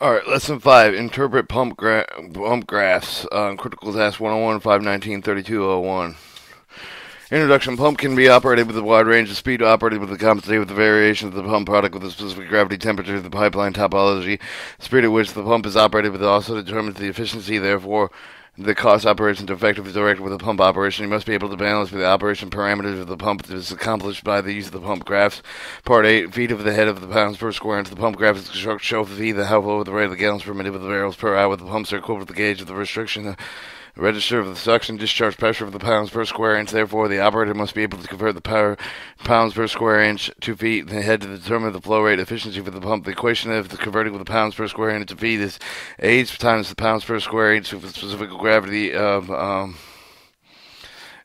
All right, lesson five. Interpret pump, gra- pump graphs. Um, critical task 101, 519, 3201. Introduction pump can be operated with a wide range of speed, operated with the compensate with the variation of the pump product with a specific gravity temperature of the pipeline topology. The speed at which the pump is operated with also determines the efficiency, therefore, the cost operation to effectively direct with a pump operation. You must be able to balance with the operation parameters of the pump that is accomplished by the use of the pump graphs. Part 8, feet of the head of the pounds per square inch. The pump graph is constructed show the feet, the how low the rate of the gallons per minute with the barrels per hour. With the pumps are equipped with the gauge of the restriction register of the suction discharge pressure of the pounds per square inch. Therefore, the operator must be able to convert the power pounds per square inch to feet and head to determine the flow rate efficiency for the pump. The equation of the converting with the pounds per square inch to feet is H times the pounds per square inch with specific gravity of um,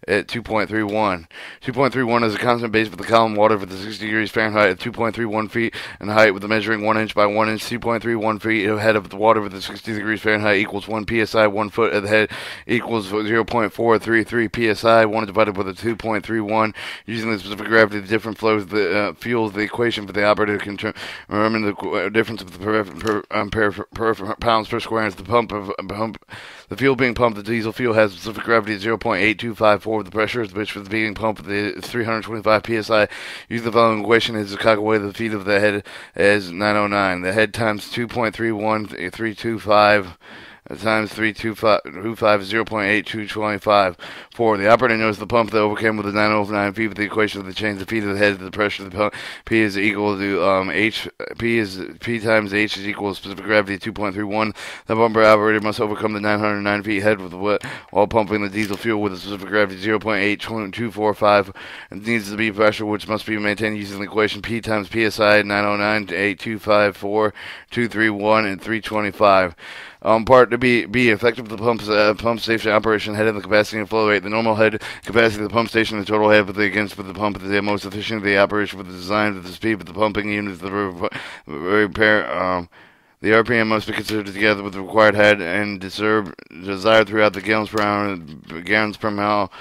at 2.31. 2.31 is a constant base for the column water for the 60 degrees Fahrenheit at 2.31 feet in height with the measuring 1 inch by 1 inch. 2.31 feet ahead of the water with the 60 degrees Fahrenheit equals 1 psi. 1 foot at the head equals 0.433 psi. 1 divided by the 2.31. Using the specific gravity, the different flows the uh, fuels, the equation for the operator can remember the difference of the per, per, um, per, per, pounds per square inch. The pump of pump, the fuel being pumped, the diesel fuel has specific gravity 0.8254 with the pressure which was being pump at 325 psi. Use the following equation as to calculate the feet of the head as 909. The head times 2.31325 times 325 0.8225. 4. The operator knows the pump that overcame with the 909 feet with the equation of the change of feet of the head to the pressure of the pump. P is equal to um, H. P is P times H is equal to specific gravity 2.31. The pumper operator must overcome the 909 feet head with wet while pumping the diesel fuel with a specific gravity 0.8245. It needs to be pressure which must be maintained using the equation P times PSI 909 8254 231 and 325. Um, part to be be effective the pump uh, pump station operation head of the capacity and flow rate. The normal head capacity of the pump station, the total head with the against with the pump is the most efficient of the operation with the design of the speed with the pumping unit the repair um. The RPM must be considered together with the required head and deserve, desired throughout the gallons per hour, gallons per mile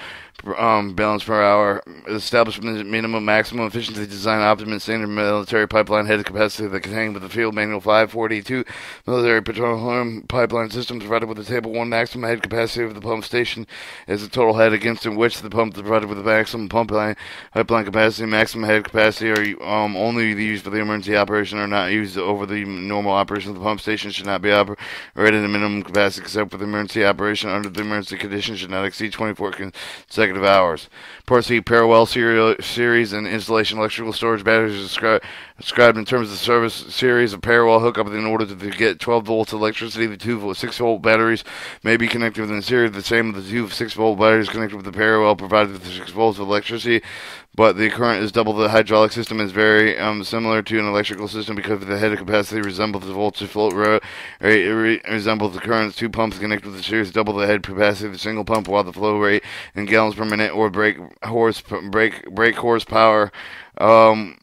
um, balance per hour, establish minimum maximum efficiency design optimum standard military pipeline head capacity that contained with the field manual 542 military petroleum pipeline system provided with the table 1 maximum head capacity of the pump station is the total head against in which the pump is provided with the maximum pump line, pipeline capacity maximum head capacity are um, only used for the emergency operation are not used over the normal operation of the pump station should not be operated in the minimum capacity except for the emergency operation under the emergency conditions should not exceed 24 consecutive consecutive hours. Portsea Parallel series and installation electrical storage batteries described, described in terms of the service series of parallel hookup in order to get 12 volts electricity. The two 6 volt batteries may be connected within the series. The same with the two 6 volt batteries connected with the parallel provided with the 6 volts of electricity but the current is double the hydraulic system is very um, similar to an electrical system because the head capacity resembles the voltage flow rate. It re- resembles the current. Two pumps connected with the series double the head capacity of the single pump, while the flow rate in gallons per minute or brake horse brake brake horsepower. Um,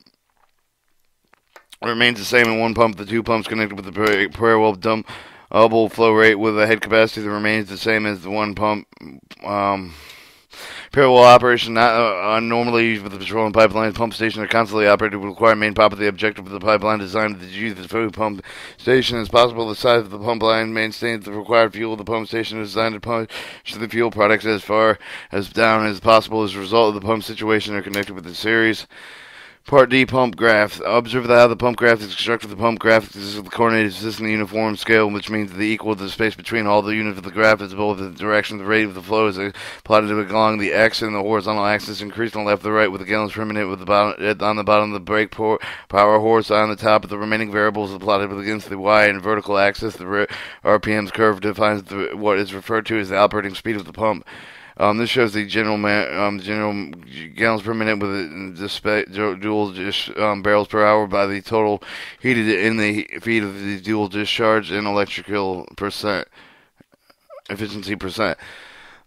remains the same in one pump. The two pumps connected with the parallel dump double flow rate with a head capacity that remains the same as the one pump. Um, Parallel operation not uh, normally used with the petroleum pipeline pump station are constantly operated will require main pump of the objective of the pipeline designed to use the fuel pump station as possible. The size of the pump line maintains the required fuel. The pump station is designed to push the fuel products as far as down as possible as a result of the pump situation are connected with the series. Part D, pump graph. Observe how the pump graph is constructed. The pump graph is the coordinated system uniform scale, which means the equal to the space between all the units of the graph is both the direction, of the rate of the flow is plotted along the x and the horizontal axis, increasing on the left to the right with the gallons per minute with the bottom, on the bottom of the brake port, power horse on the top of the remaining variables is plotted against the y and vertical axis. The RPM's curve defines the, what is referred to as the operating speed of the pump. Um, this shows the general um, general gallons per minute with the dual um, barrels per hour by the total heated in the feet of the dual discharge and electrical percent efficiency percent.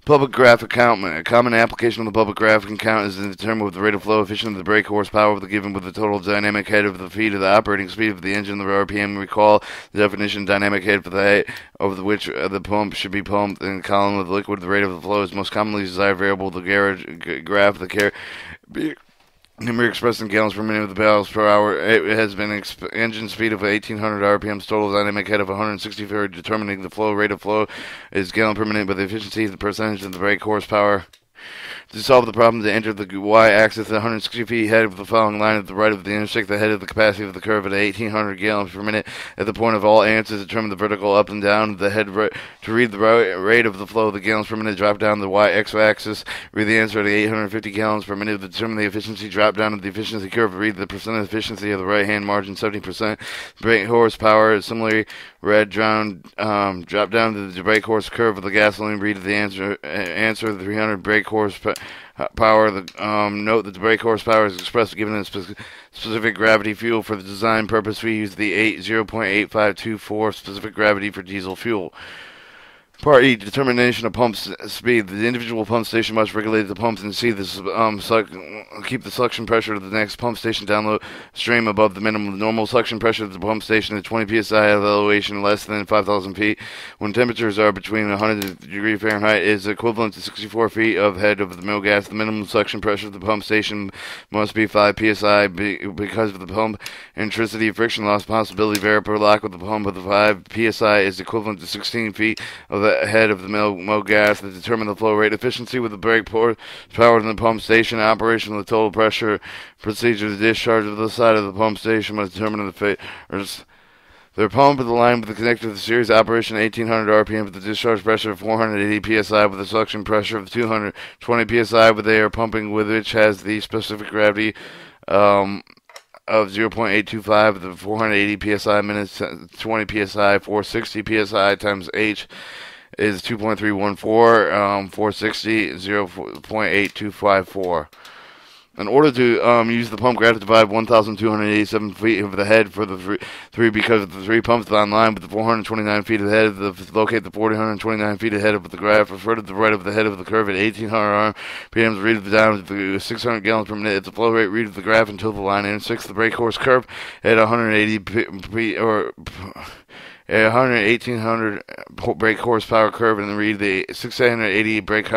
Public graph account. A common application of the public graph account is determined with the rate of flow efficient of the brake horsepower of the given with the total dynamic head of the feet of the operating speed of the engine, the RPM. Recall the definition dynamic head for the height over which uh, the pump should be pumped in a column of liquid. The rate of the flow is most commonly desired variable. The garage graph the care Number expressed in gallons per minute with the miles per hour. It has been exp- engine speed of 1800 RPMs, total dynamic head of 160 for determining the flow rate of flow is gallon per minute, but the efficiency, the percentage of the brake horsepower. To solve the problem, to enter the y-axis at 160 feet ahead of the following line at the right of the intersect the head of the capacity of the curve at 1800 gallons per minute at the point of all answers. Determine the vertical up and down of the head right, to read the rate of the flow of the gallons per minute. Drop down the y-x-axis. Read the answer at 850 gallons per minute. Determine the efficiency. Drop down to the efficiency curve. Read the percent efficiency of the right-hand margin, 70%. Brake horsepower. Similarly, red drown. Um, drop down to the brake horse curve of the gasoline. Read the answer. Answer the 300 brake horsepower power. The um, note that the brake horsepower is expressed given in spe- specific gravity fuel. For the design purpose, we use the 8 0.8524 specific gravity for diesel fuel. Part E, determination of pump speed. The individual pump station must regulate the pumps and see um, suck, keep the suction pressure of the next pump station down stream above the minimum normal suction pressure of the pump station at 20 psi at elevation less than 5,000 feet. When temperatures are between 100 degree Fahrenheit is equivalent to 64 feet of head of the mogas. The minimum suction pressure of the pump station must be 5 psi because of the pump intrinsicity friction loss possibility vapor lock with the pump of the 5 psi is equivalent to 16 feet of the the head of the mill, mogas that determine the flow rate efficiency with the brake power in the pump station operation of the total pressure procedure the discharge of the side of the pump station must determine the phase their pump the line with the connector of the series operation 1800 RPM with the discharge pressure of 480 psi with a suction pressure of 220 psi but they are pumping with which has the specific gravity um, of 0.825 with the 480 psi minus 20 psi 460 psi times h is 2.314, um, 460, 0.8254. In order to um, use the pump graph to divide 1,287 feet of the head for the three, three because the three pumps on line with the 429 feet ahead of the locate the 429 feet ahead of the graph refer to the right of the head of the curve at 1800 RPMs read the down to 600 gallons per minute at the flow rate read of the graph until the line intersects the brake horse curve at 180 p, or a 1800 brake horsepower curve and read the 680 brake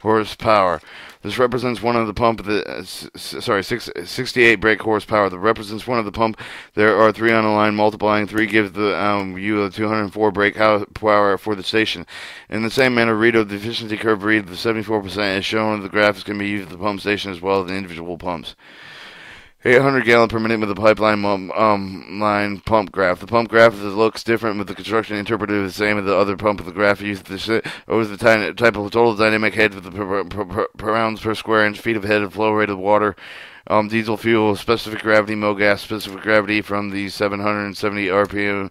horsepower. This represents one of the pump. The uh, sorry, six, 68 brake horsepower. That represents one of the pump. There are three on the line. Multiplying three gives the um, you a 204 brake power for the station. In the same manner, read of the efficiency curve. Read the 74% is shown. The graphics can be used at the pump station as well as the individual pumps. 800 gallon per minute with the pipeline um, line pump graph. The pump graph looks different, with the construction interpreted the same as the other pump of the graph used. The was the type of total dynamic head with the per, per, per, rounds per square inch feet of head and flow rate of water. Um, diesel fuel, specific gravity, mo gas, specific gravity from the 770 RPM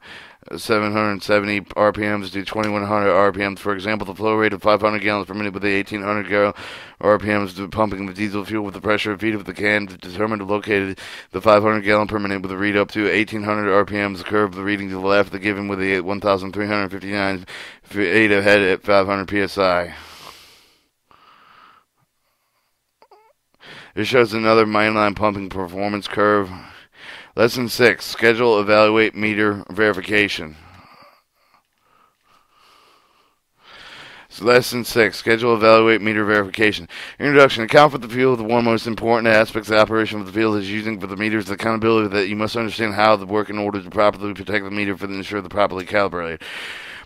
770 RPMs to 2100 RPMs. For example, the flow rate of 500 gallons per minute with the 1800 gallon RPMs to pumping the diesel fuel with the pressure feed of the can to determine to locate the 500 gallon per minute with a read up to 1800 RPMs. The curve the reading to the left, the given with the 1359 feet ahead at 500 psi. It shows another mainline pumping performance curve. Lesson 6 Schedule, Evaluate, Meter, Verification. So lesson 6 Schedule, Evaluate, Meter, Verification. Introduction Account for the field. The one most important aspects of the operation of the field is using for the meters the accountability that you must understand how the work in order to properly protect the meter for the ensure the properly calibrated.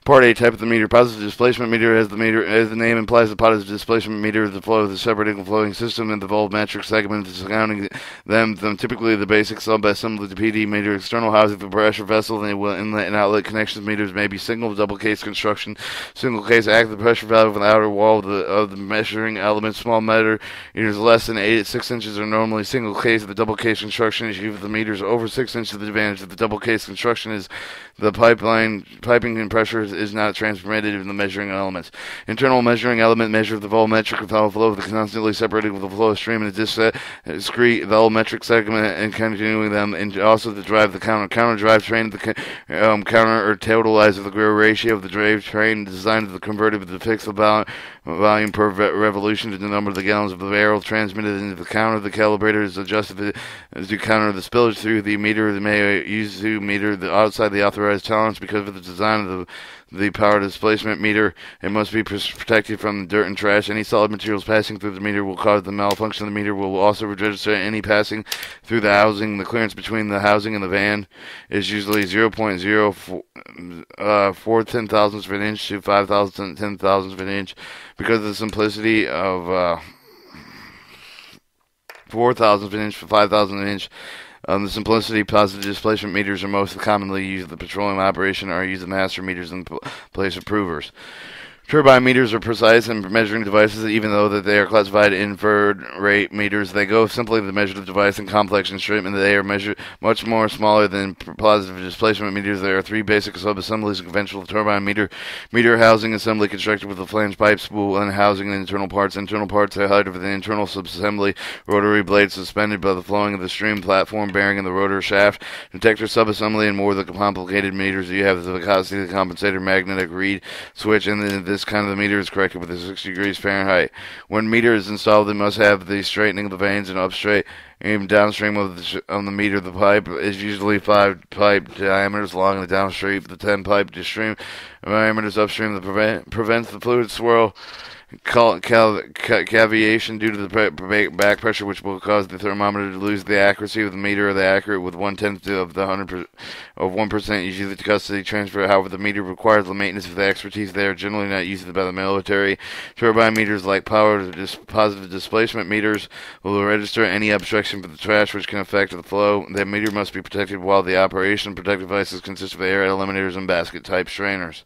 Part A type of the meter. Positive displacement meter as the meter as the name implies the positive displacement meter is the flow of the separating flowing system and the volumetric segment surrounding them, them typically the basic sub similar to PD meter. External housing for pressure vessel and inlet and outlet connections meters may be single double case construction. Single case active pressure valve on the outer wall of the, of the measuring element. Small meter meters less than eight six inches are normally single case. The double case construction is if the meters over six inches. The advantage of the double case construction is the pipeline piping and pressure is is not transmitted in the measuring elements. Internal measuring element measures the volumetric flow of the constantly separated with the flow stream and a discrete volumetric segment and continuing them, and also to drive the counter. Counter drive train, the um, counter or totalizer the gear ratio of the drive train, designed to convert it to fix the volume per revolution to the number of the gallons of the barrel transmitted into the counter. The calibrator is adjusted to counter the spillage through the meter. They may use to meter the outside the authorized tolerance because of the design of the the power displacement meter. It must be protected from dirt and trash. Any solid materials passing through the meter will cause the malfunction. Of the meter will also register any passing through the housing. The clearance between the housing and the van is usually 0.04 uh, 4 ten thousandths of an inch to 5 thousand ten thousandths of an inch. Because of the simplicity of uh, 4 an inch to 5 thousandths of an inch, um, the simplicity positive displacement meters are most commonly used in the petroleum operation or used the master meters in place of provers. Turbine meters are precise and measuring devices, even though that they are classified inferred rate meters. They go simply measure the device in complex instrument. They are measured much more smaller than positive displacement meters. There are three basic subassemblies: conventional turbine meter, meter housing assembly constructed with a flange pipe spool and housing and internal parts. Internal parts are height of the internal subassembly, rotary blade suspended by the flowing of the stream platform bearing in the rotor shaft, detector subassembly, and more of the complicated meters. You have the viscosity, the compensator, magnetic reed switch, and the this kind of the meter is corrected with a 60 degrees Fahrenheit. When meter is installed, they must have the straightening of the vanes and up straight and downstream of the, on the meter. The pipe is usually five pipe diameters long, the downstream the 10 pipe diameters upstream that prevent, prevents the fluid swirl cal- cal- cavitation due to the back pressure, which will cause the thermometer to lose the accuracy of the meter or the accurate with one tenth of the hundred of one percent. Usually, the custody transfer. However, the meter requires the maintenance of the expertise. They are generally not used by the military. Turbine meters, like power dis- positive displacement meters, will register any obstruction for the trash which can affect the flow. The meter must be protected while the operation. Protective devices consist of air eliminators and basket type strainers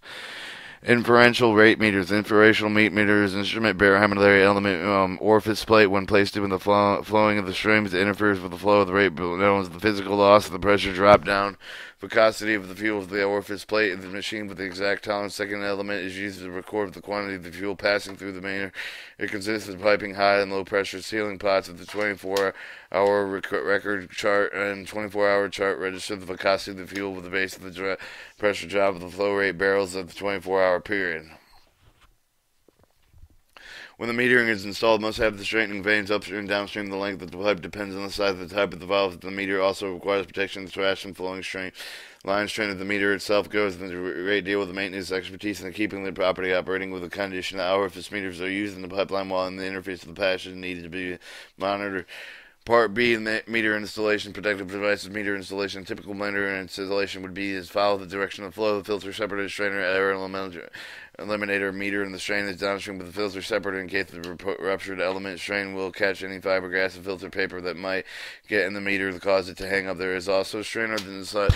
inferential rate meters, inferential meat meters, instrument barometer element um, orifice plate when placed in the flow, flowing of the streams it interferes with the flow of the rate known the physical loss of the pressure drop down viscosity of the fuel of the orifice plate in the machine with the exact tolerance. Second element is used to record the quantity of the fuel passing through the main. It consists of piping high and low pressure sealing pots of the 24 hour record chart and 24 hour chart register the viscosity of the fuel with the base of the pressure drop of the flow rate barrels of the 24 hour period. When the metering is installed, must have the straightening vanes upstream and downstream. The length of the pipe depends on the size of the type of the valve. The meter also requires protection of the trash and flowing strain. Line strain of the meter itself goes into great deal with the maintenance expertise and keeping the property operating with the condition of orifice meters are used in the pipeline while in the interface of the passage needed to be monitored. Part B, meter installation, protective devices, meter installation. Typical meter installation would be as follow the direction of flow, the filter separator, strainer, air elemental, eliminator meter and the strain is downstream with the filter separator in case the ruptured element strain will catch any fiberglass and filter paper that might get in the meter to cause it to hang up. There is also a strainer inside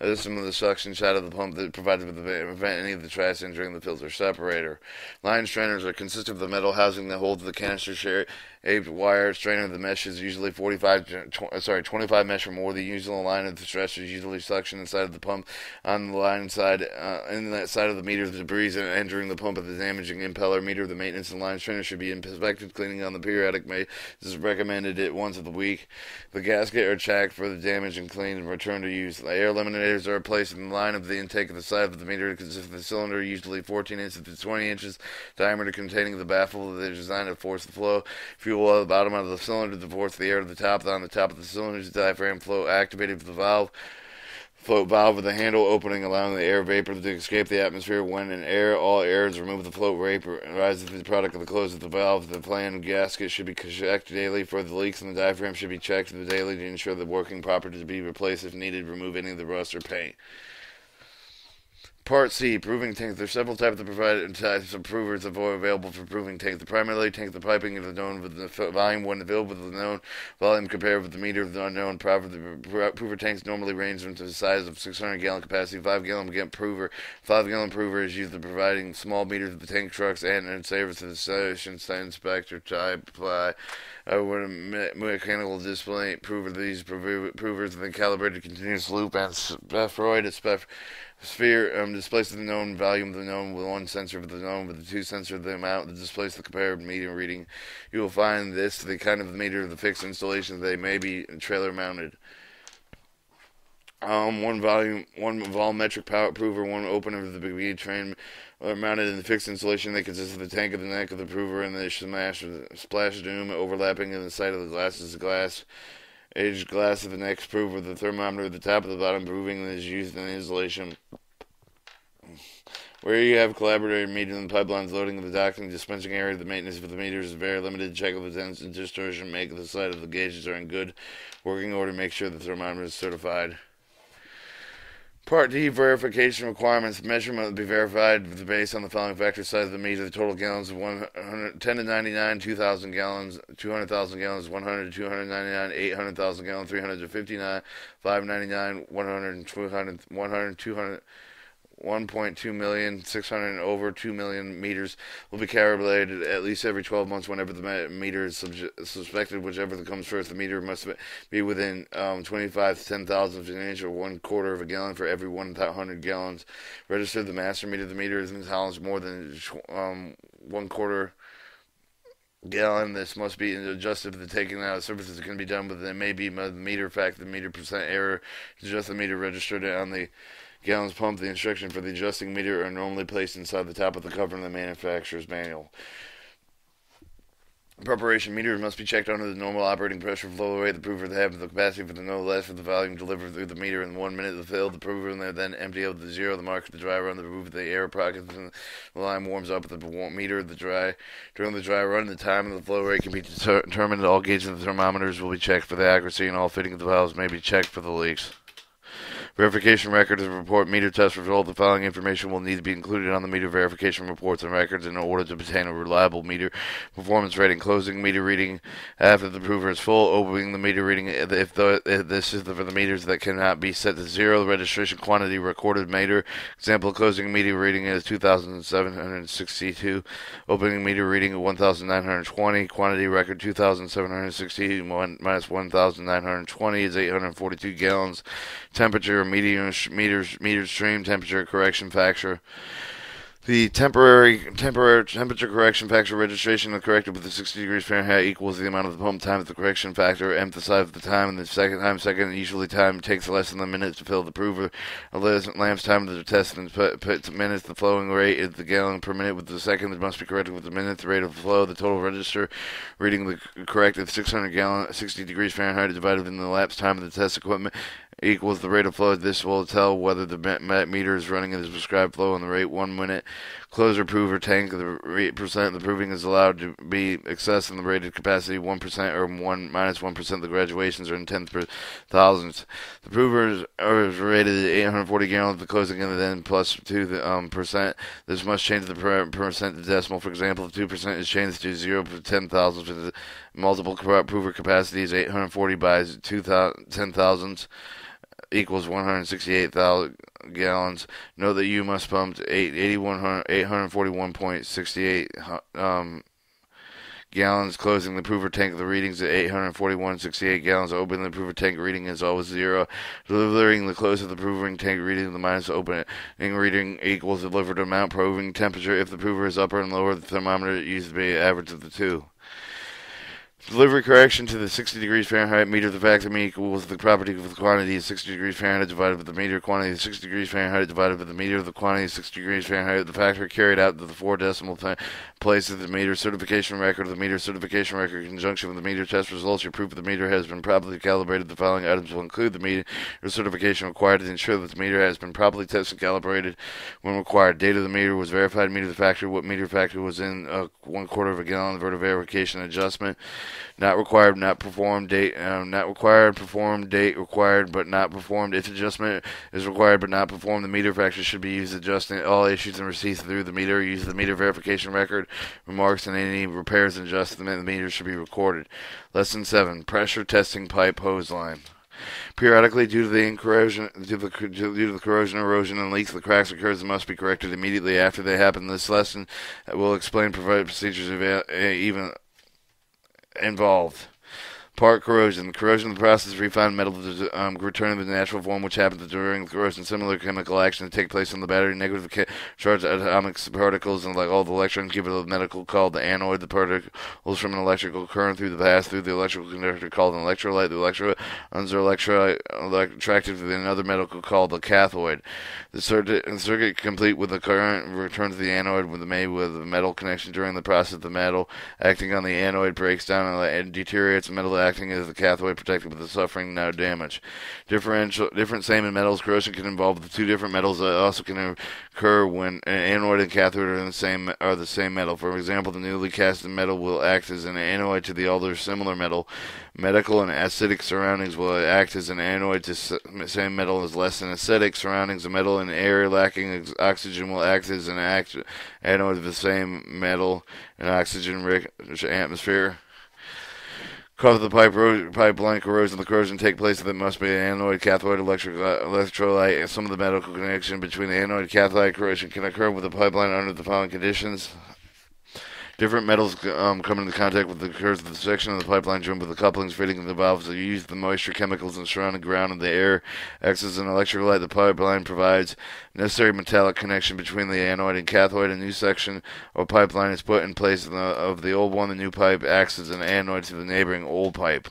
uh, some of the suction side of the pump that provides with the prevent any of the trash entering the filter separator. Line strainers are consist of the metal housing that holds the canister shaped wire strainer. Of the mesh is usually 45, tw- sorry, 25 mesh or more. The usual line of the stress is usually suction inside of the pump on the line side, uh, in that side of the meter, the debris and entering the pump of the damaging impeller meter. The maintenance and line strainer should be inspected. Cleaning on the periodic may is recommended it once a week. The gasket are checked for the damage and cleaned and returned to use. The air eliminators are placed in the line of the intake of the side of the meter because of the cylinder, usually 14 inches to 20 inches diameter, containing the baffle. They're designed to force the flow. Fuel at the bottom of the cylinder to force the air to the top. On the top of the cylinder's diaphragm flow activated with the valve float valve with the handle opening, allowing the air vapor to escape the atmosphere. When in air, all air is removed. The float vapor rises to the product of the close of the valve. The planned gasket should be checked daily for the leaks, and the diaphragm should be checked daily to ensure the working properly to be replaced if needed. Remove any of the rust or paint. Part C, proving tanks. There are several types of provided types of provers available for proving tanks. The primary tank, the piping of the known with the volume when filled with the known volume compared with the meter of the unknown. Prover, the prover tanks normally range from the size of 600 gallon capacity. 5 gallon get prover. 5 gallon prover is used for providing small meters of the tank trucks and in service to the station inspector type apply. Uh, when a me- mechanical display prover these provers and then calibrated continuous loop and spheroid sphere um, the known volume of the known with one sensor of the known with the two sensor of the amount that displays the compared meter reading. You will find this the kind of meter of the fixed installation they may be trailer mounted. Um, one volume, one volumetric power prover, one opener of the big train are mounted in the fixed insulation. They consist of the tank of the neck of the prover and the smash, splash doom overlapping in the side of the glass is glass. Aged glass of the next prover, the thermometer at the top of the bottom proving that is used in the insulation. Where you have collaborator meter in the pipelines, loading of the docking, dispensing area, the maintenance of the meters is very limited. Check of the tension distortion, make the side of the gauges are in good working order, make sure the thermometer is certified. Part D verification requirements. Measurement will be verified based on the following factors: size of the meter, the total gallons of 100, 10 to 99, 2,000 gallons, 200,000 gallons, 100 to 299, 800,000 gallons, 300 to 59, 599, 100, 200, 100, 200. 1.2 million, 600 and over 2 million meters will be calibrated at least every 12 months whenever the meter is suspected. Whichever comes first, the meter must be within um, 25 to 10 thousandths of an inch or one quarter of a gallon for every 100 gallons. Registered the master meter. The meter is in tolerance more than um, one quarter gallon. This must be adjusted for the taking out of services It can be done, but there may be the meter fact, the meter percent error. Adjust the meter registered on the Gallons pump, the instruction for the adjusting meter are normally placed inside the top of the cover in the manufacturer's manual. Preparation meters must be checked under the normal operating pressure flow rate. The prover to have the capacity for the no less for the volume delivered through the meter in one minute the fill the prover and then empty out the zero. The mark of the dry run. The proof of the air pockets and the line warms up at the meter. The dry during the dry run. The time and the flow rate can be determined. All gauges of the thermometers will be checked for the accuracy, and all fitting of the valves may be checked for the leaks. Verification record of the report meter test result. The following information will need to be included on the meter verification reports and records in order to obtain a reliable meter performance rating. Closing meter reading after the prover is full. Opening the meter reading if, the, if this is the, for the meters that cannot be set to zero. The registration quantity recorded meter. Example closing meter reading is 2,762. Opening meter reading 1,920. Quantity record 2,760 minus 1,920 is 842 gallons. Temperature meter stream temperature correction factor. The temporary temporary temperature correction factor registration of corrected with the 60 degrees Fahrenheit equals the amount of the pump time at the correction factor. Emphasize the time and the second time second usually time takes less than a minute to fill the prover. A lamp's time to the test and put, put minutes. The flowing rate is the gallon per minute with the second that must be corrected with the minute. The rate of flow, the total register reading the corrected 600 gallon 60 degrees Fahrenheit divided in the lapse time of the test equipment equals the rate of flow. This will tell whether the meter is running at the prescribed flow on the rate one minute. Closer prover tank, the rate percent of the proving is allowed to be excess in the rated capacity 1% or 1 minus 1. The graduations are in tenths per thousandths. The prover is, is rated at 840 gallons. The closing end then plus 2 um, percent. This must change the per percent to decimal. For example, if 2% is changed to 0 per 10 thousandths, the multiple prover capacity is 840 by 2 10 thousandths equals 168,000 gallons. Note that you must pump 841.68 um, gallons, closing the prover tank. The readings at 841.68 gallons. Opening the prover tank reading is always zero. Delivering the close of the proving tank reading, the minus opening reading equals delivered amount. Proving temperature. If the prover is upper and lower, the thermometer used to be average of the two. Delivery correction to the 60 degrees Fahrenheit meter. Of the factor mean equals the property of the quantity of 60 degrees Fahrenheit divided by the meter quantity of 60 degrees Fahrenheit divided by the meter. Of the quantity of 60 degrees Fahrenheit. The factor carried out to the four decimal place of the meter certification record. Of the meter certification record in conjunction with the meter test results. Your proof of the meter has been properly calibrated. The following items will include the meter certification required to ensure that the meter has been properly tested and calibrated when required. Date of the meter was verified. Meter of the factor. What meter factor was in uh, one quarter of a gallon. Vertical verification adjustment not required, not performed, date, um, not required, performed, date required, but not performed. If adjustment is required but not performed, the meter factor should be used adjusting all issues and receipts through the meter. Use the meter verification record, remarks, and any repairs and adjustment the meter should be recorded. Lesson 7 Pressure Testing Pipe Hose Line. Periodically, due to the corrosion, due to the, due to the corrosion, erosion, and leaks, the cracks occurs and must be corrected immediately after they happen. This lesson will explain procedures even involved. Part corrosion. Corrosion of the process of refined metal um, returning to the natural form, which happens during the corrosion. Similar chemical action to take place in the battery. Negative charged atomic particles and like all the electrons give it a medical called the anode. The particles from an electrical current through the pass through the electrical conductor called an electrolyte. The electrons are electro attracted to another medical called the cathode. The circuit, the circuit complete with the current returns to the anode with the made with a metal connection during the process. Of the metal acting on the anode breaks down and deteriorates the metal acting as the cathode protected but the suffering no damage. Differential, different same metals corrosion can involve the two different metals that also can occur when an anode and cathode are the same are the same metal. For example, the newly casted metal will act as an anode to the older similar metal. Medical and acidic surroundings will act as an anode to same metal as less than acidic surroundings. The metal in air lacking oxygen will act as an act anode of the same metal and oxygen rich atmosphere. Cause the pipe pipeline corrosion. The corrosion take place that must be an anode cathode electric uh, electrolyte. Some of the medical connection between the anode cathode corrosion can occur with the pipeline under the following conditions. Different metals um, come into contact with the curves of the section of the pipeline joined with the couplings, fitting in the valves that use the moisture chemicals in the surrounding ground and the air acts as an electrolyte. The pipeline provides necessary metallic connection between the anode and cathode. A new section of pipeline is put in place of the, of the old one. The new pipe acts as an anode to the neighboring old pipe.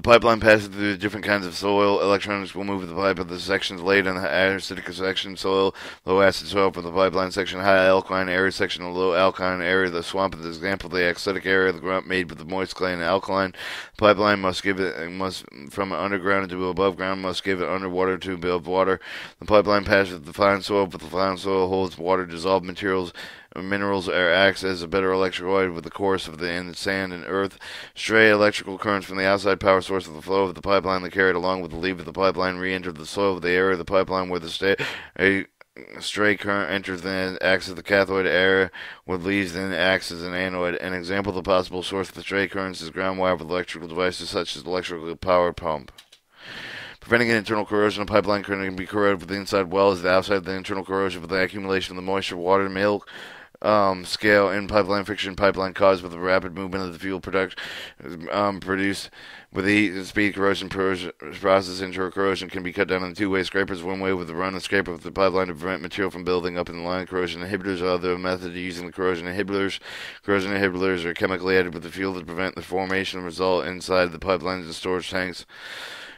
The pipeline passes through different kinds of soil. Electrons will move the pipe of the sections laid in the acidic section soil, low acid soil for the pipeline section, high alkaline area section, low alkaline area. The swamp is the example the acidic area. The ground made with the moist clay and alkaline. Pipeline must give it must from underground to above ground must give it underwater to above water. The pipeline passes the fine soil, but the fine soil holds water dissolved materials minerals are acts as a better electrolyte with the course of the sand and earth. Stray electrical currents from the outside power source of the flow of the pipeline that carried along with the leaf of the pipeline re-enter the soil of the area of the pipeline where the a stray current enters then acts as the cathode area with leaves then acts as an anode. An example of the possible source of the stray currents is ground wire with electrical devices such as electrical power pump. Preventing an internal corrosion of pipeline current can be corroded with the inside well as the outside the internal corrosion with the accumulation of the moisture, water, milk, um, scale in pipeline friction pipeline caused with the rapid movement of the fuel um, produced with the heat and speed corrosion process internal corrosion can be cut down in two ways scrapers. One way with the run and scraper of the pipeline to prevent material from building up in the line. Corrosion inhibitors are other method using the corrosion inhibitors. Corrosion inhibitors are chemically added with the fuel to prevent the formation of result inside the pipelines and storage tanks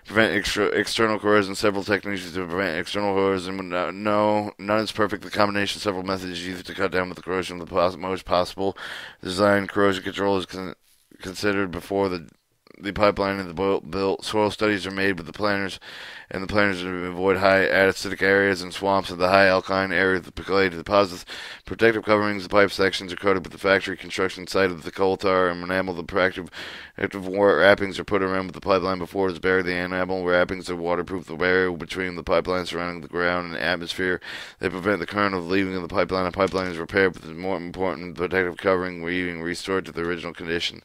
prevent extra, external corrosion. Several techniques to prevent external corrosion. No, none is perfect. The combination of several methods used to cut down with the corrosion the pos- most possible. Design corrosion control is con- considered before the the pipeline and the built soil studies are made with the planters and the planters to avoid high acidic areas and swamps and the high alkaline areas of the clay deposits. Protective coverings, the pipe sections are coated with the factory construction site of the coal tar and enamel. The protective, protective wrappings are put around with the pipeline before it is buried. The enamel wrappings are waterproof the barrier between the pipeline surrounding the ground and the atmosphere. They prevent the current of leaving the pipeline. A pipeline is repaired with the more important protective covering being restored to the original condition.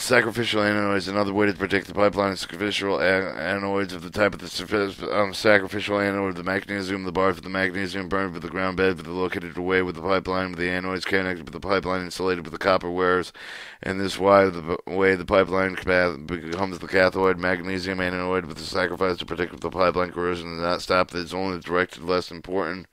Sacrificial anodes, another way to protect the pipeline is sacrificial anodes of the type of the um, sacrificial anode, the magnesium, the bar of the magnesium burned with the ground bed, with the located away with the pipeline, with the anodes connected with the pipeline, insulated with the copper wires, and this why the way the pipeline becomes the cathode magnesium anode with the sacrifice to protect the pipeline corrosion and not stop. That is only directed less important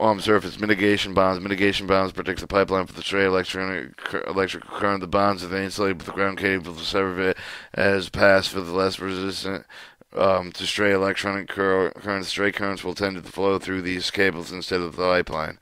um, surface mitigation bonds. Mitigation bonds protect the pipeline for the stray electric electrical current. The bonds are insulated with the ground cable to serve it as pass for the less resistant um, to stray electronic currents. Stray currents will tend to flow through these cables instead of the pipeline.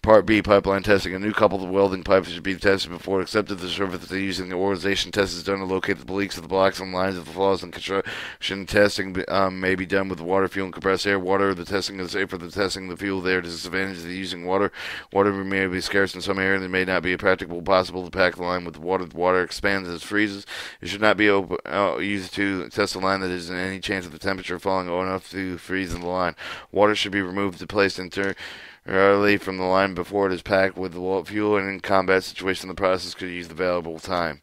Part B, pipeline testing. A new coupled welding pipes should be tested before accepted the surface using the organization test is done to locate the leaks of the blocks and lines of the flaws in construction. Testing um, may be done with water, fuel, and compressed air. Water, the testing is safe for the testing the fuel. There, disadvantage of using water. Water may be scarce in some areas. It may not be a practical possible to pack the line with water. The water expands as it freezes. It should not be uh, used to test a line that is in any chance of the temperature falling low enough to freeze in the line. Water should be removed to place into early from the line before it is packed with fuel and in combat situation the process could use the valuable time.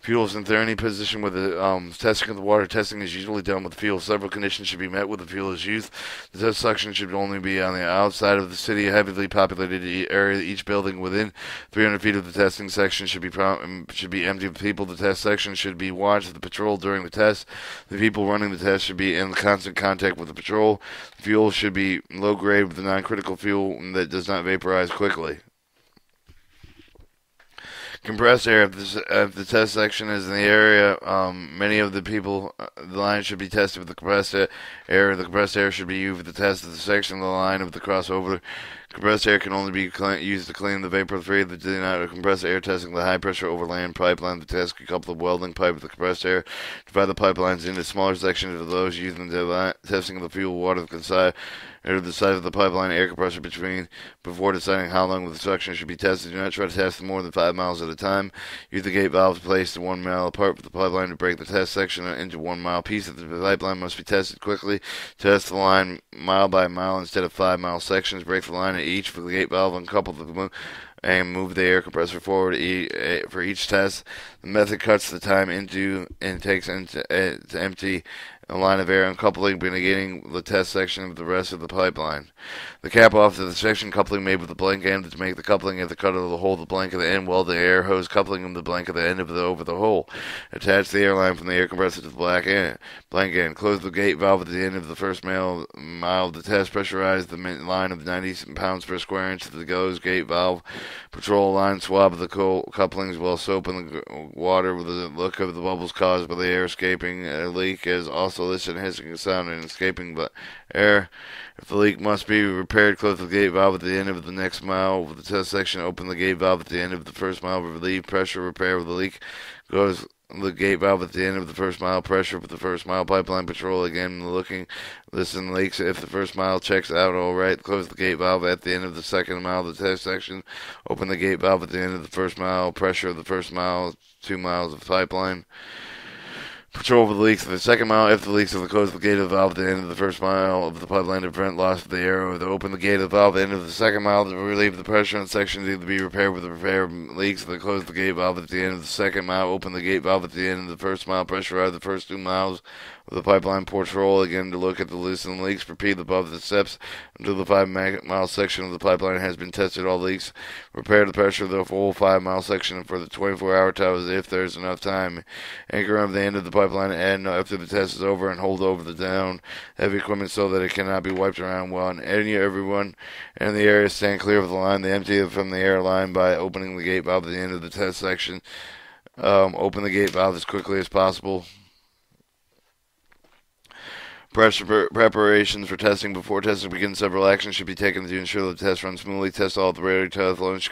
Fuel is in any position with the um, testing of the water. Testing is usually done with fuel. Several conditions should be met with the fuel is used. The test section should only be on the outside of the city, a heavily populated area. Each building within 300 feet of the testing section should be um, should be empty of people. The test section should be watched. The patrol during the test. The people running the test should be in constant contact with the patrol. Fuel should be low grade with the non-critical fuel that does not vaporize quickly. Compressed air. If, this, if the test section is in the area, um, many of the people, uh, the line should be tested with the compressed air. The compressed air should be used for the test of the section of the line of the crossover. Compressed air can only be used to clean the vapor free. The do not compressed air testing the high pressure overland pipeline. The test can couple the welding pipe with the compressed air. Divide the pipelines into smaller sections of those using the testing of the fuel water the or the size of the pipeline air compressor between before deciding how long the suction should be tested. Do not try to test more than five miles at a time. Use the gate valves placed one mile apart from the pipeline to break the test section into one mile pieces. The pipeline must be tested quickly. Test the line mile by mile instead of five mile sections. Break the line each for the gate valve. Uncouple the and move the air compressor forward for each test. The method cuts the time into and takes into, uh, to empty a line of air uncoupling beginning the test section of the rest of the pipeline. The cap off to the section coupling made with the blank end to make the coupling at the cut of the hole the blank of the end weld the air hose coupling of the blank of the end of the over the hole. Attach the air line from the air compressor to the black end, blank end. Close the gate valve at the end of the first mile, mile of the test. Pressurize the line of 90 pounds per square inch of the goes gate valve. Patrol line swab the couplings while soap in the water with the look of the bubbles caused by the air escaping a leak is also listen hissing sound and escaping but air. If the leak must be repaired, close the gate valve at the end of the next mile of the test section. Open the gate valve at the end of the first mile. Relieve pressure repair of the leak. Goes the gate valve at the end of the first mile. Pressure for the first mile. Pipeline patrol again. Looking, listen leaks. If the first mile checks out all right, close the gate valve at the end of the second mile the test section. Open the gate valve at the end of the first mile. Pressure of the first mile. Two miles of pipeline. Patrol over the leaks of the second mile. If the leaks of the close the gate of the valve at the end of the first mile of the pipeline to prevent loss of the air, or to open the gate of the valve at the end of the second mile to relieve the pressure on sections either be repaired with the repair leaks. If they close the gate valve at the end of the second mile, open the gate valve at the end of the first mile. Pressurize the first two miles the pipeline patrol again to look at the loosened leaks. Repeat above the steps until the five mile section of the pipeline has been tested. All leaks. Repair the pressure of the full five mile section for the 24 hour towers if there's enough time. Anchor up the end of the pipeline and after the test is over and hold over the down heavy equipment so that it cannot be wiped around well. And any everyone in the area stand clear of the line. They empty it from the air line by opening the gate valve at the end of the test section. Um, open the gate valve as quickly as possible. Preparations for testing before testing begins. Several actions should be taken to ensure the test runs smoothly. Test all the radar telephones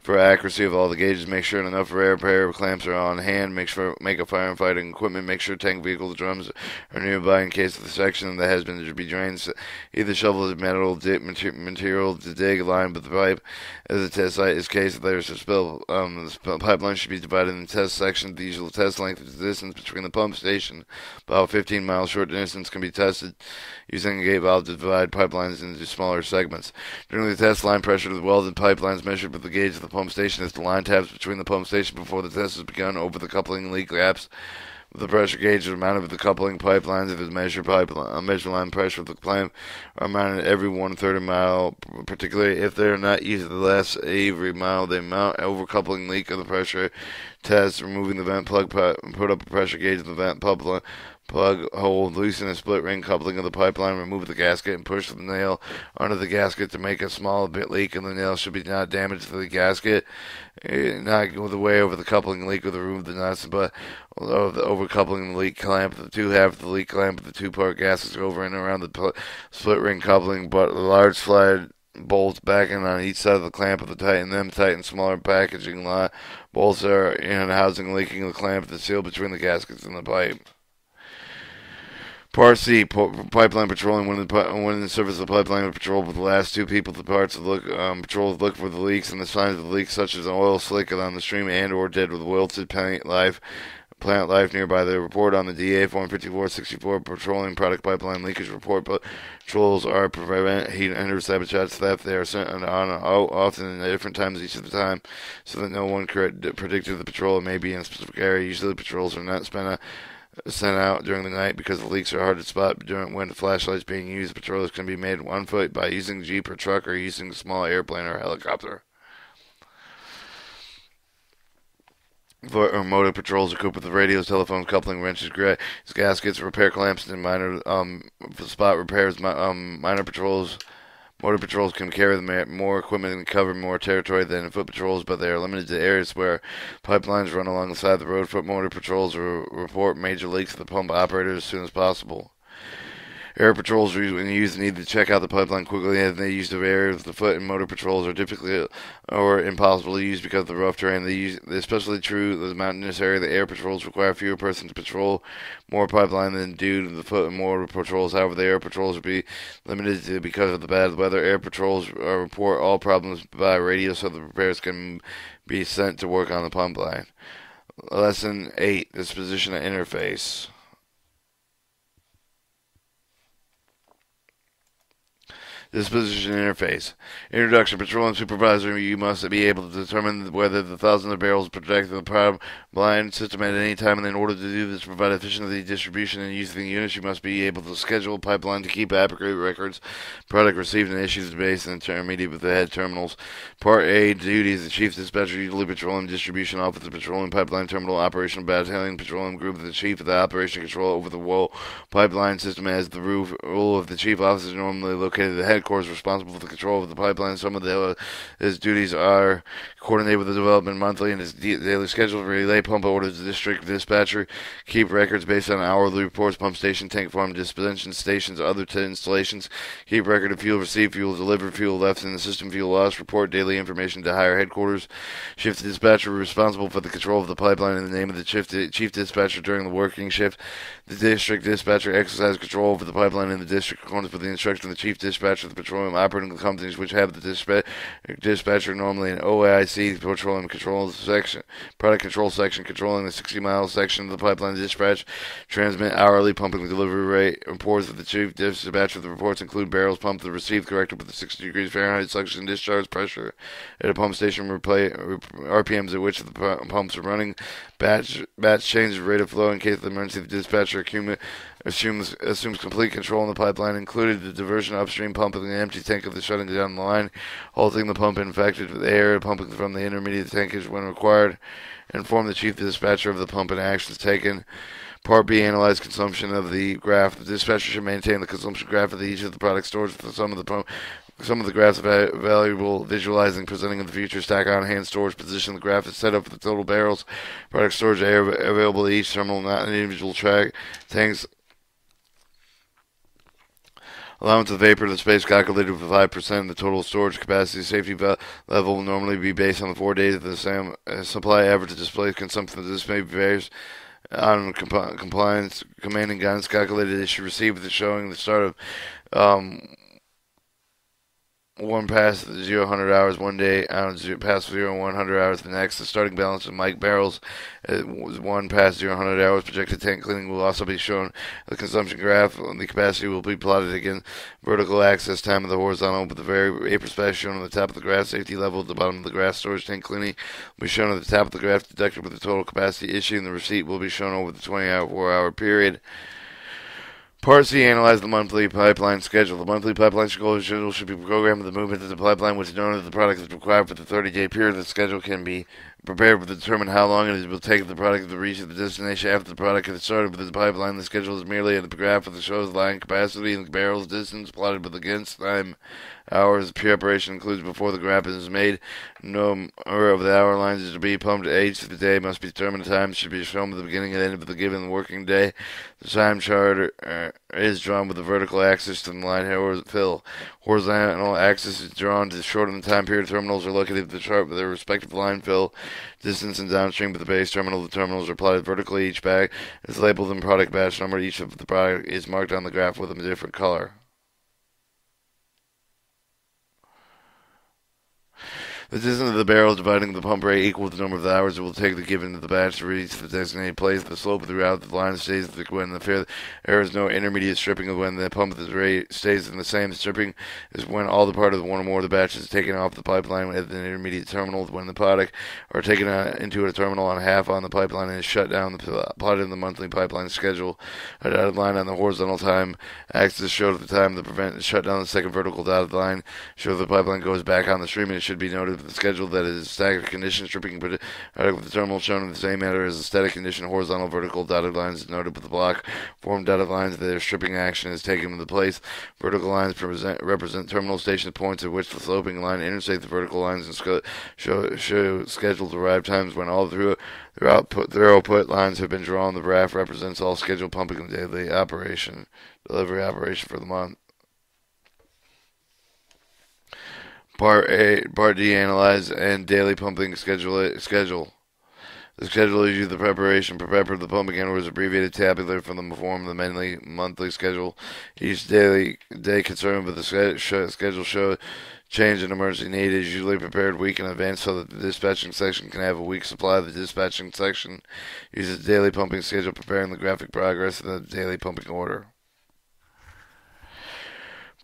for accuracy of all the gauges. Make sure enough air pair clamps are on hand. Make sure make a firefighting equipment. Make sure tank vehicle drums are nearby in case of the section that has been to be drained. Either shovel the metal material to dig line with the pipe as the test site is case if there is a spill. Um, the pipeline should be divided in test sections. The usual test length is the distance between the pump station. About 15 miles short distance can be tested using a gate valve to divide pipelines into smaller segments. During the test, line pressure of the welded pipelines measured with the gauge of the pump station as the line taps between the pump station before the test has begun over the coupling leak gaps the pressure gauge is mounted with the coupling pipelines if it's measured pipeline, uh, measure line pressure of the clamp are mounted every 130 mile, particularly if they're not used the last every mile. They mount over coupling leak of the pressure test, removing the vent plug, put up a pressure gauge in the vent plug, plug hole, loosen a split ring coupling of the pipeline, remove the gasket, and push the nail under the gasket to make a small bit leak, and the nail should be not damaged to the gasket, eh, not go the way over the coupling leak or the remove the nuts, but over the overcoupling the leak clamp, the two half the leak clamp, the two-part gaskets over and around the split ring coupling, but the large slide bolts backing on each side of the clamp of the tighten them tighten smaller packaging lot bolts are in housing leaking the clamp the seal between the gaskets and the pipe Part C, pipeline patrolling. When the when the surface of the pipeline patrol with the last two people, the parts of look um, look for the leaks and the signs of the leaks, such as an oil slick on the stream and or dead with wilted paint life plant life nearby. The report on the DA Form 5464 petroleum product pipeline leakage report patrols are prevent heat and sabotage theft. They are sent on often at different times each of the time so that no one could predicted the patrol may be in a specific area. Usually patrols are not spent out sent out during the night because the leaks are hard to spot during when the flashlights being used. Patrols can be made on foot by using jeep or truck or using a small airplane or helicopter. Or motor patrols equipped with radios, telephones, coupling wrenches, gaskets, repair clamps, and minor um, spot repairs. Um, minor patrols Motor patrols can carry more equipment and cover more territory than foot patrols, but they are limited to areas where pipelines run alongside the road. Foot motor patrols report major leaks to the pump operators as soon as possible. Air patrols are used need to check out the pipeline quickly, and they use the areas the foot and motor patrols are typically uh, or impossible to use because of the rough terrain. They use, especially true the mountainous area. The air patrols require fewer persons to patrol more pipeline than do the foot and motor patrols. However, the air patrols will be limited to because of the bad weather. Air patrols uh, report all problems by radio, so the repairs can be sent to work on the pipeline. Lesson 8 Disposition of Interface. Disposition interface. Introduction. Patrolling supervisor, you must be able to determine whether the thousands of barrels projected the blind system at any time, and in order to do this, provide efficiency distribution and use of the units, you must be able to schedule a pipeline to keep accurate records. Product received and issued is based and intermediate with the head terminals. Part A duties: the chief dispatcher, usually petroleum distribution officer, petroleum pipeline terminal operation battalion, petroleum group. The chief of the operation control over the whole pipeline system as the rule of the chief officer normally located at the head headquarters responsible for the control of the pipeline. Some of the, uh, his duties are coordinate with the development monthly and his daily schedule, relay pump orders to district dispatcher, keep records based on hourly reports, pump station, tank farm, disposition stations, other installations, keep record of fuel received, fuel delivered, fuel left in the system, fuel lost, report daily information to higher headquarters, shift dispatcher responsible for the control of the pipeline in the name of the chief, chief dispatcher during the working shift. The district dispatcher exercises control over the pipeline in the district according to the instruction of the chief dispatcher petroleum operating companies which have the dispatcher normally an OIC petroleum control section, product control section controlling the 60 mile section of the pipeline dispatch, transmit hourly pumping delivery rate. Reports of the chief dispatcher. The reports include barrels pumped, the received corrected with the 60 degrees Fahrenheit suction discharge pressure at a pump station, replay, RPMs at which the pumps are running, batch batch change rate of flow in case of emergency. The dispatcher assumes assumes complete control in the pipeline, included the diversion upstream pump of the empty tank of the shutting down the line, halting the pump infected with air, pumping from the intermediate tankage when required, inform the chief dispatcher of the pump and actions taken. Part B, analyze consumption of the graph. The dispatcher should maintain the consumption graph of each of the product stores with some of the pump some of the graphs are valuable visualizing, presenting in the future. Stack on hand storage position. The graph is set up for the total barrels, product storage air available to each terminal, not an individual track. Tanks Allowance of vapor in the space calculated with 5% of the total storage capacity. Safety level will normally be based on the four days of the same uh, supply average display consumption. This may vary on comp- compliance. Command and guidance calculated issue received with the showing the start of um, one pass zero hundred hours one day, out zero, pass zero one hundred hours the next. The starting balance of Mike Barrels uh, was one pass zero hundred hours. Projected tank cleaning will also be shown. The consumption graph and the capacity will be plotted again. Vertical access time of the horizontal with the very vapor space shown on the top of the graph. Safety level at the bottom of the graph. Storage tank cleaning will be shown at the top of the graph. Deducted with the total capacity issued, and the receipt will be shown over the 24 hour period. Part C analyze the monthly pipeline schedule. The monthly pipeline schedule should be programmed with the movement of the pipeline, which is known as the product is required for the 30-day period. The schedule can be prepared to determine how long it will take the product to reach the destination after the product has started with the pipeline. The schedule is merely a graph that shows line capacity and the barrels distance plotted with against time hours preparation includes before the graph is made. No number of the hour lines is to be pumped. Each of the day must be determined. The time should be shown at the beginning and end of the given working day. The time chart uh, is drawn with the vertical axis to the line fill. Horizontal axis is drawn to shorten the time period. Terminals are located at the chart with their respective line fill distance and downstream of the base terminal. The terminals are plotted vertically. Each bag is labeled in product batch number. Each of the product is marked on the graph with a different color. The distance of the barrel dividing the pump rate equals the number of hours it will take the given to the batch to reach the designated place. The slope throughout the line stays the, when the fair, there is no intermediate stripping of when the pump rate stays in the same. stripping is when all the part of one or more of the batches is taken off the pipeline at the intermediate terminal when the product are taken uh, into a terminal on half on the pipeline and is shut down. The plotted in the monthly pipeline schedule. A dotted line on the horizontal time axis shows the time to prevent shut down. The second vertical dotted line shows the pipeline goes back on the stream. And it should be noted the schedule that is staggered condition stripping uh, with the terminal shown in the same manner as the static condition horizontal vertical dotted lines noted with the block form dotted lines their stripping action is taken into place. Vertical lines represent, represent terminal station points at which the sloping line intersect the vertical lines and show, show scheduled arrive times when all through their output, their output lines have been drawn. The graph represents all scheduled pumping and daily operation, delivery operation for the month. Part A, Part D, analyze and daily pumping schedule. Schedule. The schedule is usually the preparation prepared for the pumping and was abbreviated tabular from the form of the monthly monthly schedule. Each daily day concerned with the schedule schedule show change in emergency need is usually prepared week in advance so that the dispatching section can have a week supply. The dispatching section uses daily pumping schedule preparing the graphic progress of the daily pumping order.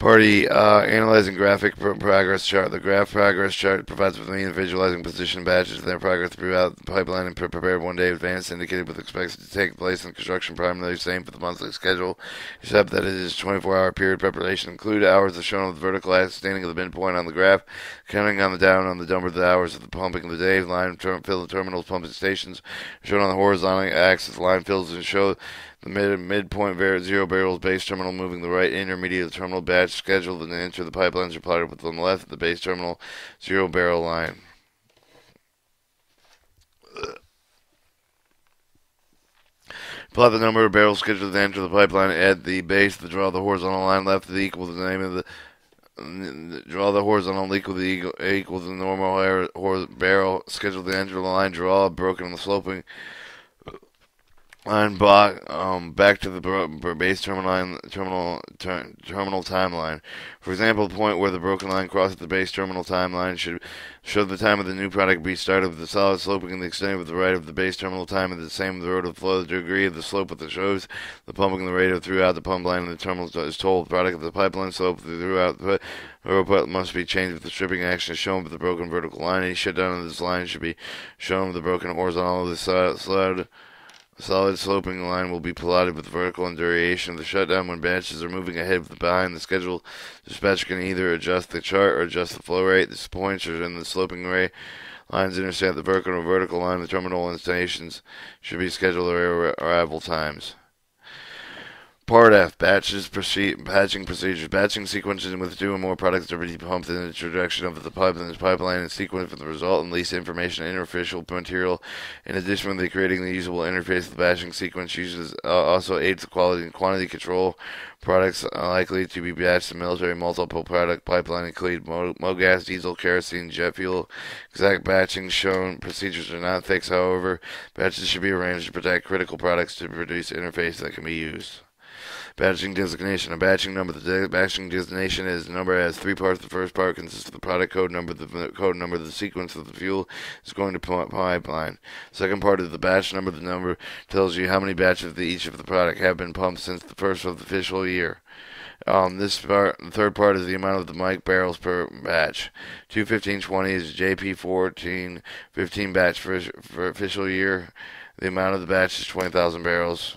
Party uh, analyzing graphic progress chart. The graph progress chart provides with me visualizing position batches and their progress throughout the pipeline and prepared one day advance, indicated with expected to take place in construction. Primarily same for the monthly schedule, except that it is 24-hour period preparation. Include hours as shown on the vertical axis standing at the midpoint on the graph, counting on the down on the number of the hours of the pumping of the day. Line fill the terminals, pumping stations shown on the horizontal axis. Line fills and show the mid midpoint zero barrels base terminal moving the right intermediate terminal batch scheduled and enter the pipelines are plotted with on the left of the base terminal zero barrel line. Plot the number of barrels scheduled to enter the pipeline at the base. The draw the horizontal line left to equal to the name of the draw the horizontal equal to equal, equal the normal barrel scheduled to enter the line. Draw broken on the sloping line block um, back to the base terminal terminal ter terminal timeline. For example, the point where the broken line crosses the base terminal timeline should show the time of the new product be started with the solid sloping and the extent of the right of the base terminal time is the same with the rate of flow. The degree of the slope of the shows the pumping and the rate of throughout the pump line and the terminal is told. The product of the pipeline slope throughout the robot must be changed with the stripping action shown with the broken vertical line. Any shutdown of this line should be shown with the broken horizontal of the solid sloping line will be plotted with vertical and duration of the shutdown when batches are moving ahead of the behind the schedule. Dispatcher can either adjust the chart or adjust the flow rate. The points are in the sloping ray. Lines intersect the vertical and vertical line. The terminal installations should be scheduled arrival times. Part F, batches, batching procedures. Batching sequences with two or more products to be pumped in the introduction of the pipeline, pipeline and sequence for the result and least information interfacial material. In addition, when creating the usable interface, the batching sequence uses uh, also aids the quality and quantity control. Products likely to be batched in military multiple product pipeline include MoGas, diesel, kerosene, jet fuel. Exact batching shown procedures are not fixed, however, batches should be arranged to protect critical products to produce interface that can be used. Batching designation. A batching number. The batching designation is a number has three parts. The first part consists of the product code number, the code number, the sequence of the fuel is going to pipeline. Second part is the batch number. The number tells you how many batches of the, each of the product have been pumped since the first of the official year. Um, this part, the third part is the amount of the mic barrels per batch. 21520 is JP 14 15 batch for, for official year. The amount of the batch is 20,000 barrels.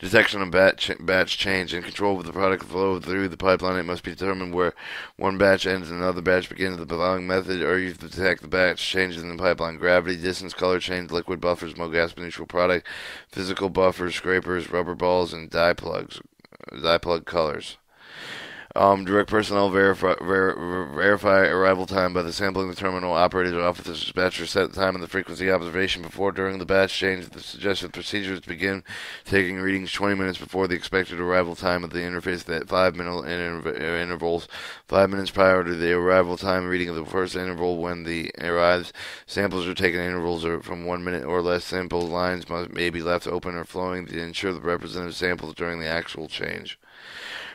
Detection of batch, batch change and control of the product flow through the pipeline. It must be determined where one batch ends and another batch begins. The following method used to detect the batch changes in the pipeline: gravity, distance, color change, liquid buffers, MoGas neutral product, physical buffers, scrapers, rubber balls, and dye plugs, dye plug colors. Um, direct personnel verify, ver, verify arrival time by the sampling the terminal operator's or office dispatcher set the time and the frequency observation before during the batch change. The suggested procedures begin taking readings 20 minutes before the expected arrival time of the interface at 5 minute intervals, 5 minutes prior to the arrival time reading of the first interval when the arrives. Samples are taken intervals are from 1 minute or less. Sample lines must, may be left open or flowing to ensure the representative samples during the actual change.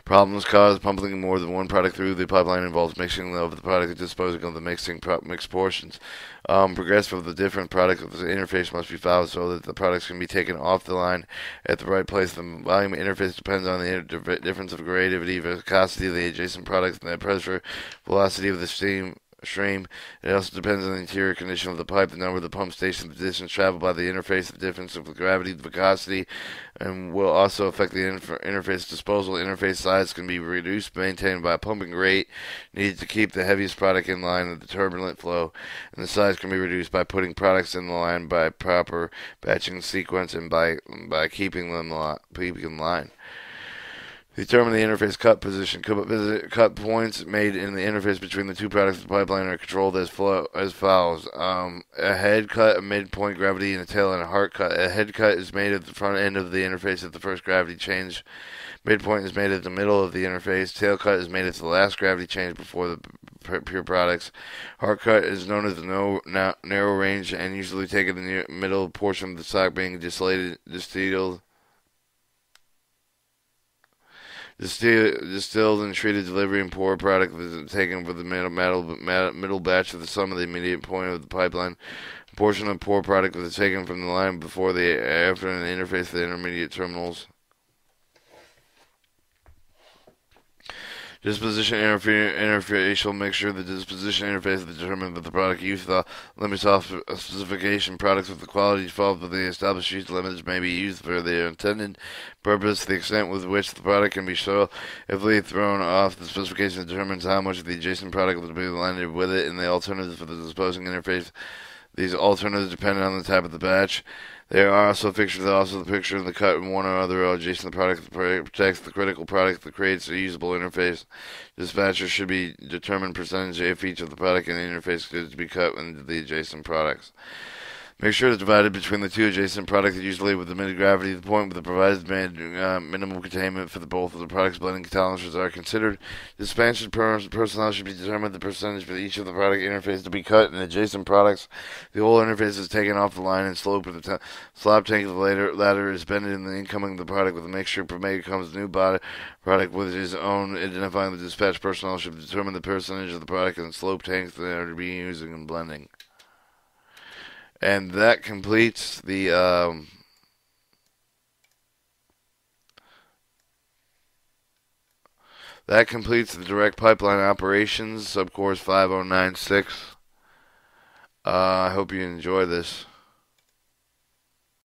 Problems caused pumping more than one product through the pipeline involves mixing of the product and disposing of the mixing pro- mixed portions. Um, progressive of the different product of the interface must be followed so that the products can be taken off the line at the right place. The volume interface depends on the difference of gradivity, viscosity of the adjacent products, and the pressure, velocity of the steam stream. It also depends on the interior condition of the pipe, the number of the pump station, the distance traveled by the interface, the difference of the gravity, the viscosity, and will also affect the inter- interface disposal. Interface size can be reduced, maintained by a pumping rate needed to keep the heaviest product in line with the turbulent flow, and the size can be reduced by putting products in the line by proper batching sequence and by by keeping them keeping in line. Determine the interface cut position. Cut points made in the interface between the two products of the pipeline are controlled as flow as follows: um, a head cut, a midpoint gravity, and a tail and a heart cut. A head cut is made at the front end of the interface at the first gravity change. Midpoint is made at the middle of the interface. Tail cut is made at the last gravity change before the pure products. Heart cut is known as the no, narrow range and usually taken in the middle portion of the stock being distilled, distilled and treated delivery and pour product was taken for the middle, middle, middle batch of the sum of the immediate point of the pipeline. A portion of pour product was taken from the line before the after and interface of the intermediate terminals. Disposition interfer- interfacial mixture. The disposition interface is determined by the product use. The limits off specification products with the quality default of the established use limits may be used for their intended purpose. The extent with which the product can be safely thrown off the specification determines how much of the adjacent product will be blended with it, and the alternatives for the disposing interface. These alternatives depend on the type of the batch. There are also pictures, also the picture of the cut in one or other adjacent product that protects the critical product that creates a usable interface. Dispatcher should be determined percentage if each of the product and the interface to be cut into the adjacent products. Make sure it's divided between the two adjacent products, usually with the mid gravity. The point with the provided uh, minimum containment for the both of the products blending tolerances are considered. Dispatch per personnel should be determined the percentage for each of the product interface to be cut in adjacent products. The whole interface is taken off the line and slope of the slab tank of the ladder, ladder is bended in the incoming of the product with a mixture. Made comes new body product with his own identifying the dispatch personnel should determine the percentage of the product and slop tanks that are to be using in blending. And that completes the um, that completes the direct pipeline operations subcourse 5096. Uh, I hope you enjoy this.